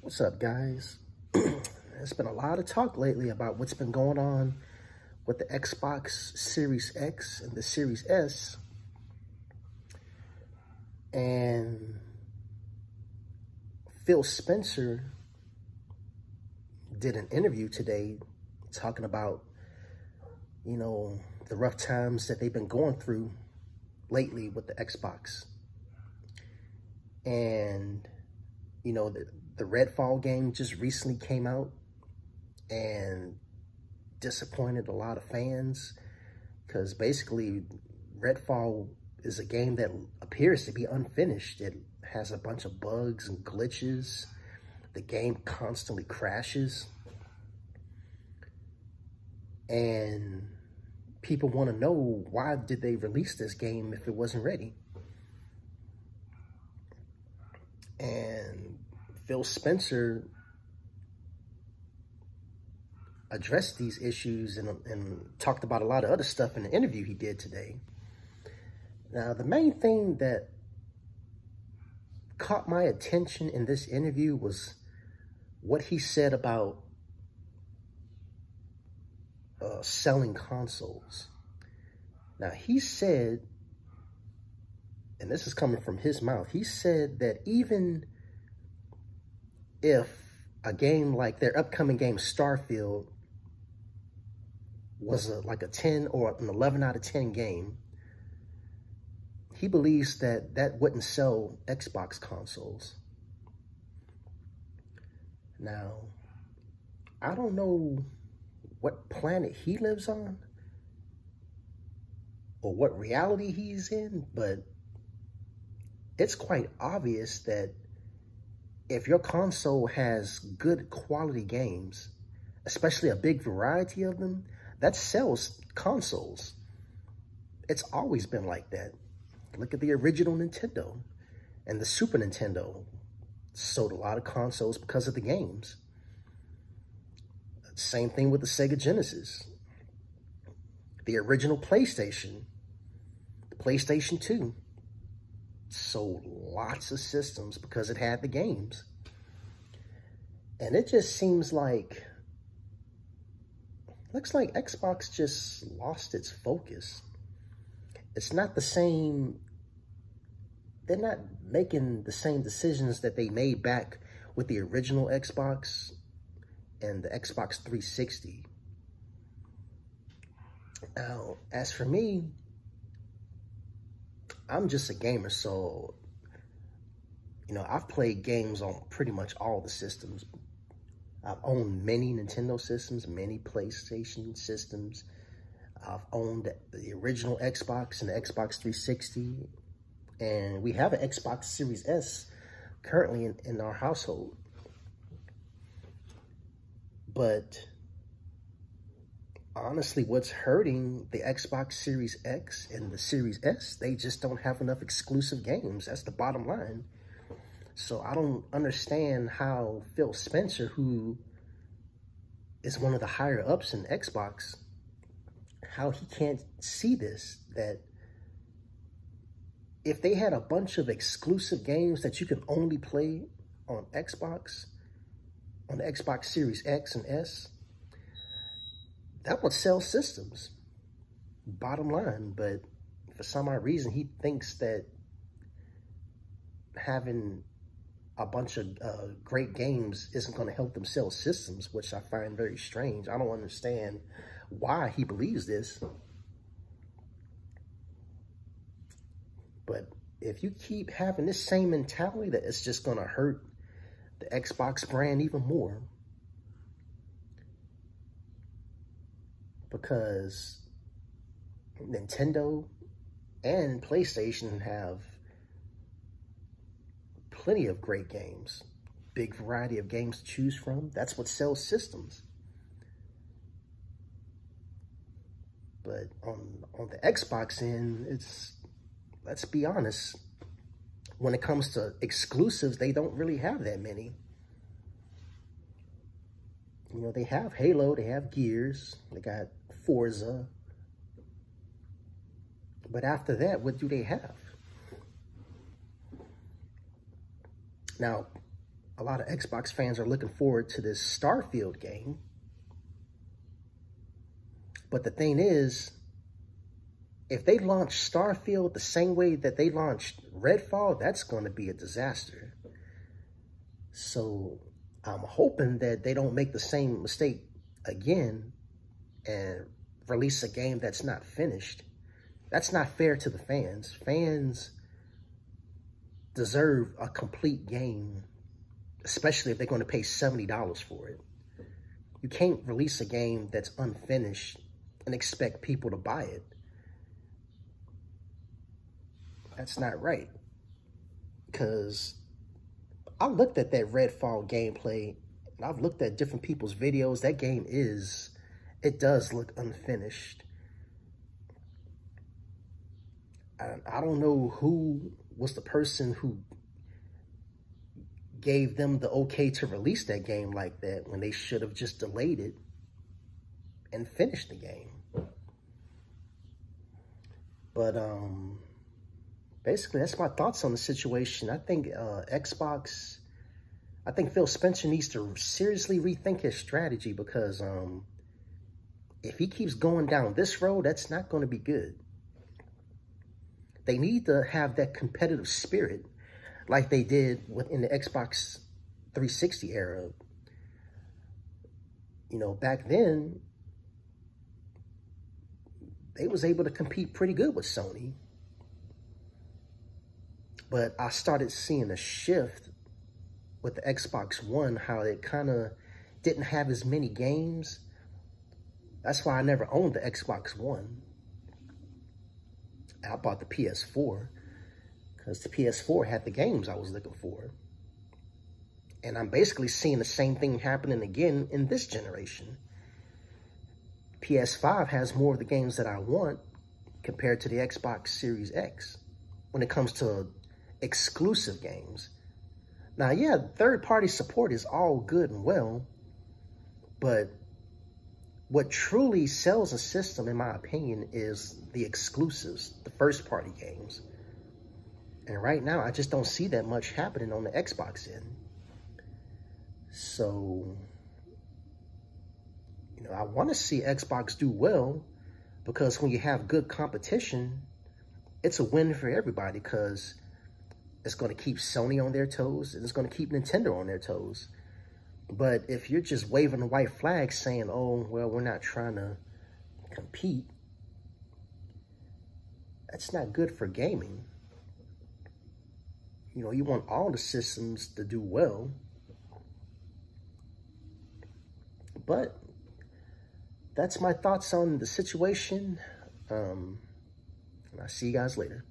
What's up, guys? There's been a lot of talk lately about what's been going on with the Xbox Series X and the Series S. And Phil Spencer did an interview today talking about, you know, the rough times that they've been going through lately with the Xbox. And, you know, the, the Redfall game just recently came out and disappointed a lot of fans because basically Redfall is a game that appears to be unfinished. It has a bunch of bugs and glitches. The game constantly crashes. And people want to know why did they release this game if it wasn't ready? And Phil Spencer addressed these issues and, and talked about a lot of other stuff in the interview he did today. Now, the main thing that caught my attention in this interview was what he said about uh, selling consoles. Now, he said, and this is coming from his mouth, he said that even if a game like their upcoming game, Starfield, was a, like a 10 or an 11 out of 10 game, he believes that that wouldn't sell Xbox consoles. Now, I don't know what planet he lives on or what reality he's in, but it's quite obvious that if your console has good quality games, especially a big variety of them, that sells consoles. It's always been like that. Look at the original Nintendo and the Super Nintendo. Sold a lot of consoles because of the games. Same thing with the Sega Genesis. The original PlayStation, the PlayStation 2, sold lots of systems because it had the games. And it just seems like, looks like Xbox just lost its focus. It's not the same they're not making the same decisions that they made back with the original Xbox and the Xbox 360. Now, as for me, I'm just a gamer, so, you know, I've played games on pretty much all the systems. I've owned many Nintendo systems, many PlayStation systems. I've owned the original Xbox and the Xbox 360 and we have an Xbox Series S currently in, in our household. But honestly, what's hurting the Xbox Series X and the Series S, they just don't have enough exclusive games. That's the bottom line. So I don't understand how Phil Spencer, who is one of the higher ups in Xbox, how he can't see this, that if they had a bunch of exclusive games that you can only play on Xbox, on the Xbox Series X and S, that would sell systems, bottom line. But for some odd reason, he thinks that having a bunch of uh, great games isn't going to help them sell systems, which I find very strange. I don't understand why he believes this. But if you keep having this same mentality that it's just going to hurt the Xbox brand even more. Because Nintendo and PlayStation have plenty of great games. Big variety of games to choose from. That's what sells systems. But on, on the Xbox end, it's let's be honest, when it comes to exclusives, they don't really have that many. You know, they have Halo, they have Gears, they got Forza. But after that, what do they have? Now, a lot of Xbox fans are looking forward to this Starfield game. But the thing is, if they launch Starfield the same way that they launched Redfall, that's going to be a disaster. So I'm hoping that they don't make the same mistake again and release a game that's not finished. That's not fair to the fans. Fans deserve a complete game, especially if they're going to pay $70 for it. You can't release a game that's unfinished and expect people to buy it. That's not right. Because I looked at that Redfall gameplay and I've looked at different people's videos. That game is, it does look unfinished. I, I don't know who was the person who gave them the okay to release that game like that when they should have just delayed it and finished the game. But um, basically, that's my thoughts on the situation. I think uh, Xbox, I think Phil Spencer needs to seriously rethink his strategy because um, if he keeps going down this road, that's not going to be good. They need to have that competitive spirit like they did within the Xbox 360 era. You know, back then, they was able to compete pretty good with Sony. But I started seeing a shift with the Xbox One, how it kind of didn't have as many games. That's why I never owned the Xbox One. I bought the PS4 because the PS4 had the games I was looking for. And I'm basically seeing the same thing happening again in this generation. PS5 has more of the games that I want compared to the Xbox Series X when it comes to exclusive games. Now, yeah, third-party support is all good and well, but what truly sells a system, in my opinion, is the exclusives, the first-party games. And right now, I just don't see that much happening on the Xbox end. So, you know, I want to see Xbox do well because when you have good competition, it's a win for everybody because it's going to keep Sony on their toes and it's going to keep Nintendo on their toes. But if you're just waving a white flag saying, oh, well, we're not trying to compete, that's not good for gaming. You know, you want all the systems to do well. But that's my thoughts on the situation. Um, and I'll see you guys later.